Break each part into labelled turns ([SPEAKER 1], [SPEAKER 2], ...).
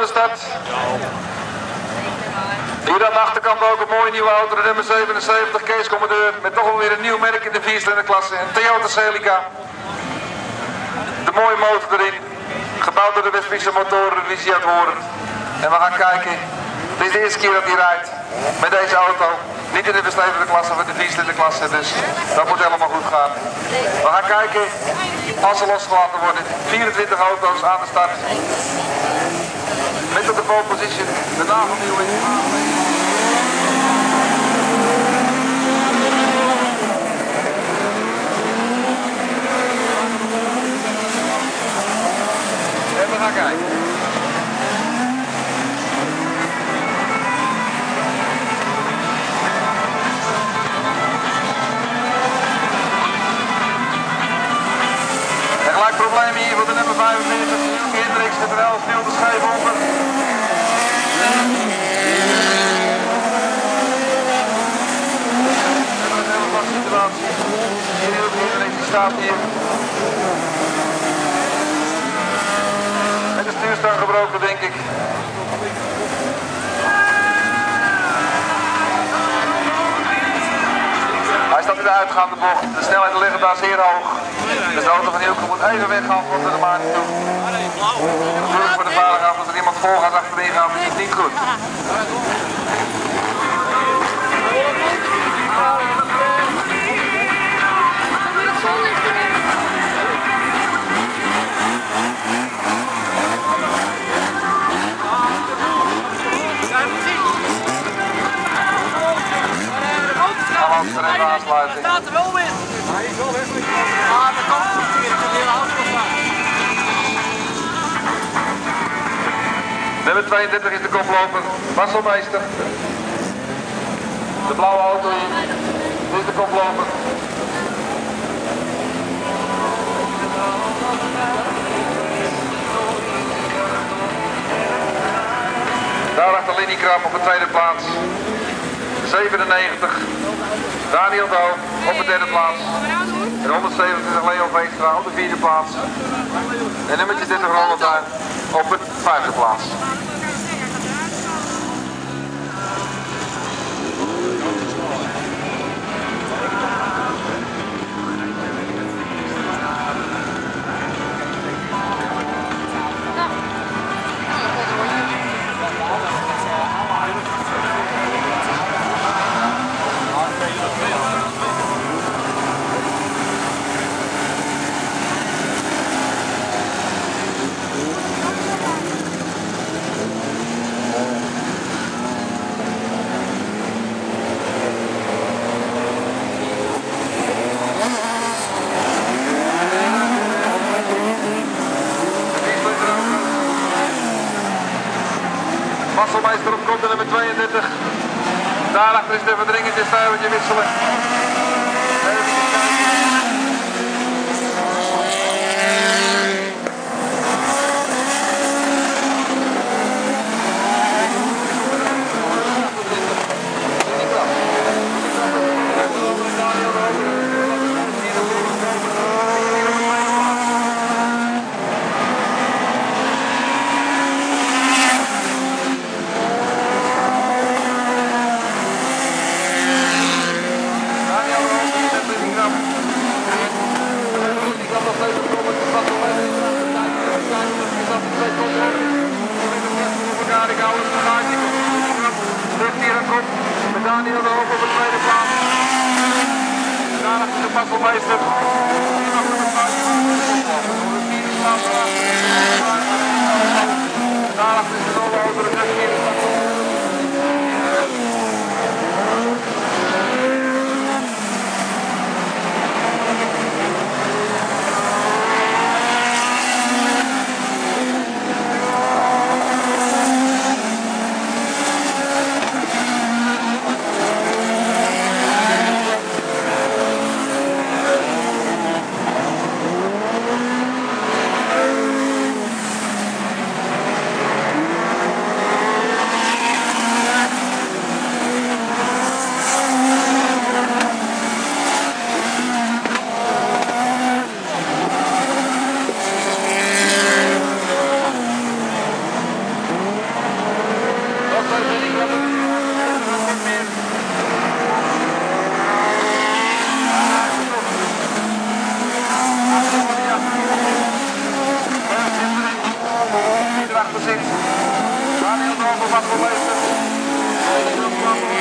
[SPEAKER 1] de start. Hier aan de achterkant ook een mooie nieuwe auto, de nummer 77, Kees Commandeur. Met toch wel weer een nieuw merk in de viercilinderklasse. Een Toyota Celica. De mooie motor erin. Gebouwd door de Westfriese motoren, die zie horen. En we gaan kijken. Dit is de eerste keer dat hij rijdt. Met deze auto. Niet in de beslevende klasse, maar in de viercilinderklasse. klasse. Dus dat moet helemaal goed gaan. We gaan kijken als ze losgelaten worden. 24 auto's aan de start. Met op de pole position de nagelnieuwing. En gebroken denk ik. Hij staat in de uitgaande bocht. De snelheden liggen daar zeer hoog. Dus de auto van Hilke moet even weggaan voor de baan toe. Natuurlijk voor de veiligheid, als er iemand vol gaat achterin gaan, is het niet goed. Allemaal terrein aansluiting.
[SPEAKER 2] staat er wel in. Hij is wel weg. Ah, dat kan niet. Ik heel auto.
[SPEAKER 1] Nummer 32 is de koploper, Wasselmeester. De blauwe auto is de koploper. Daarachter Lenny Krab op de tweede plaats. 97. Daniel Doon op de derde plaats. En 127 Leo Veenstra op de vierde plaats. En nummertje 30 Ronald Duin op de vijfde plaats. Masselmeister op kop nummer 32. Daarachter is de in stuivertje wisselen. Even kijken. Daniel Roos, de Lidingham. Lidingham nog steeds op kop met de Masselmeister. Is dat de twee koppen? elkaar, ik hou het bagage. Terug hier aan kop. Met Daniel de Hoop op de tweede plaats. Daarachter de Masselmeister. Daarachter is de Nolle Auto, de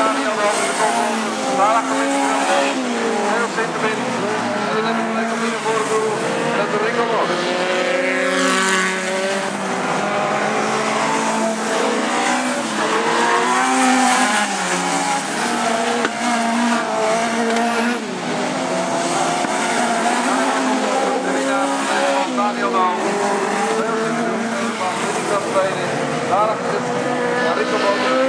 [SPEAKER 1] Daniel Hoop in de Korthoven. Daarachter ligt hij heel simpel in. En dan lekker voor het doel. De. Daniel simpel. Daarachter zit.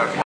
[SPEAKER 1] joke.